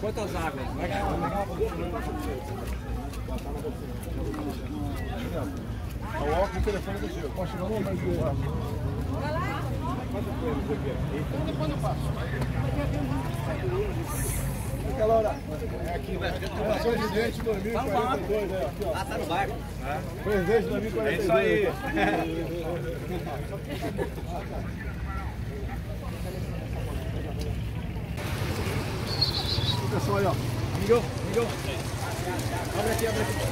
Quantas águas? O óculos, o telefone do seu. Posso chegar mais de Quando eu passo? Aquela hora. É aqui, né? Presidente 2042, é aqui, ó. Ah, tá no barco. Presidente 2042. É isso aí. Pessoal aí, ó. Ligou, ligou. Abre aqui, abre aqui.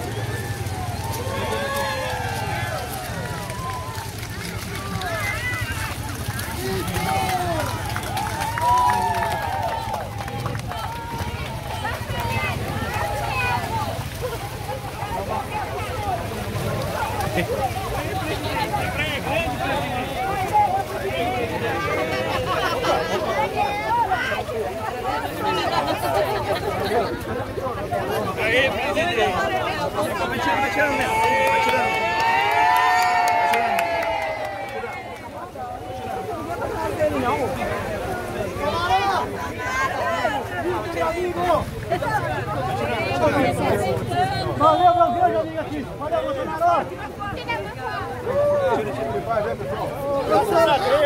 Aí, presidente. Vai tirando, vai tirando? Vai tirando. Valeu, meu Deus, amigo aqui. Valeu, Bolsonaro. Graças a Deus.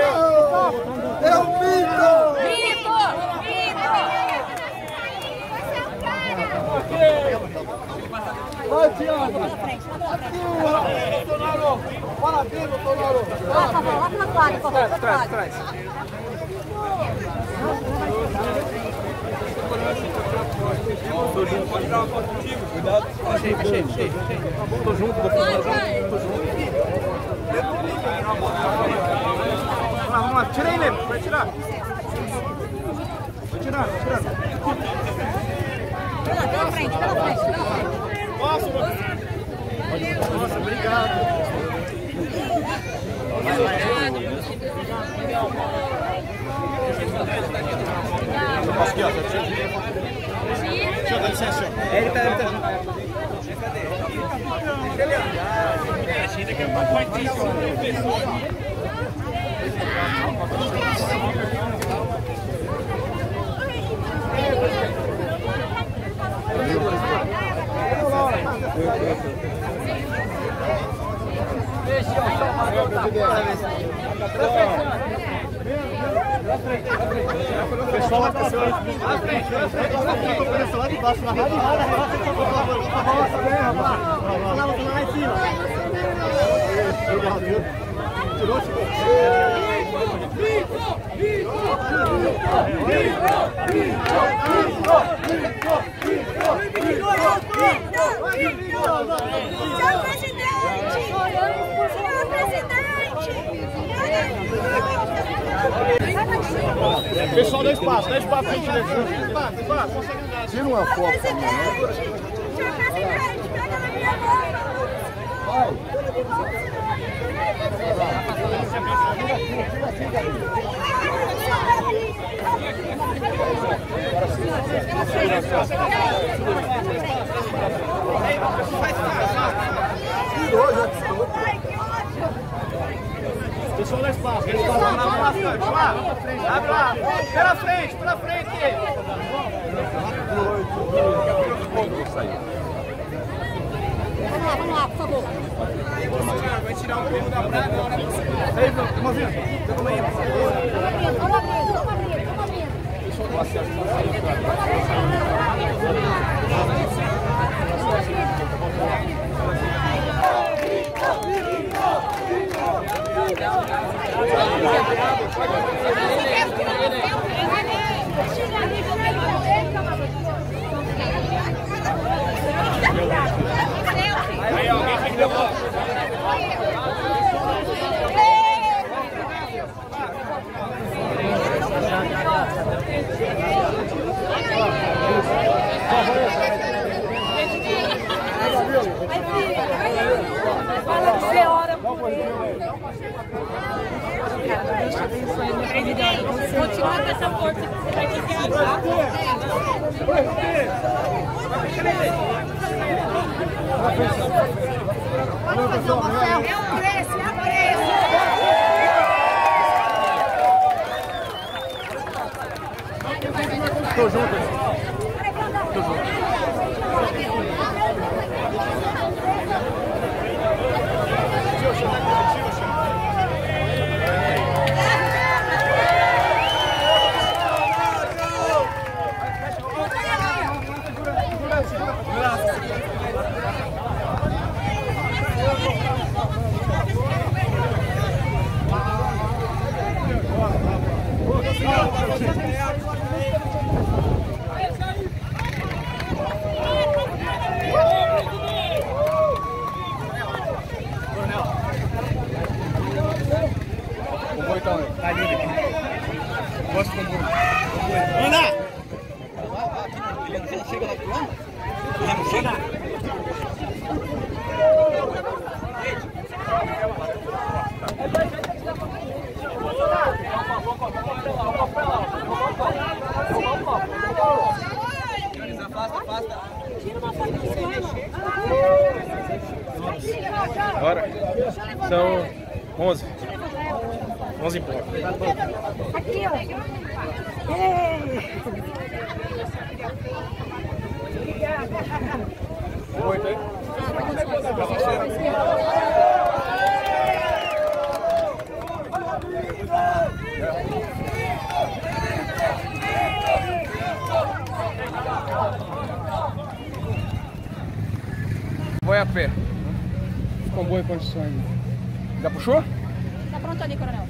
É o Vitor. Vitor! Vai, Thiago. Bolsonaro. Parabéns, Bolsonaro. Lá, por favor, lá pela quadra, por favor. Traz, traz. Pode. Cuidado. Achei, achei, achei. Tô junto, tô junto. Tô junto. Vamos. Tira tirar. Tirar, tirar. Pela frente, pela frente, pela frente. Posso, Nossa, obrigado. Junto. Pessoal, lá pra cima. À frente, à frente. Lá de baixo, na rádio. Bem, rapaz. Vamos lá, lá em cima. Tirou, tirou. Senhor Pessoal, dá espaço, dá espaço pra gente dar. Tira uma foto. presidente! Pessoal, dá espaço. Vamos lá, vamos lá, vamos lá. Abre lá. Pela frente, pela frente. Vamos lá, vamos lá, por favor. Vai tirar o povo da. Aí, irmãozinho. Vamos abrir, vamos abrir, vamos abrir, vamos abrir. Aí, alguém tem que levar. Fala que você ora. Continua dessa força que você vai ter que abrir. É um preço, é um preço. Tô junto. Comboio Bora. São 11. 11 em ponto. Aqui, ó. Oito, hein? Vai a pé comboio construção condições Já puxou? Tá pronto ali, coronel.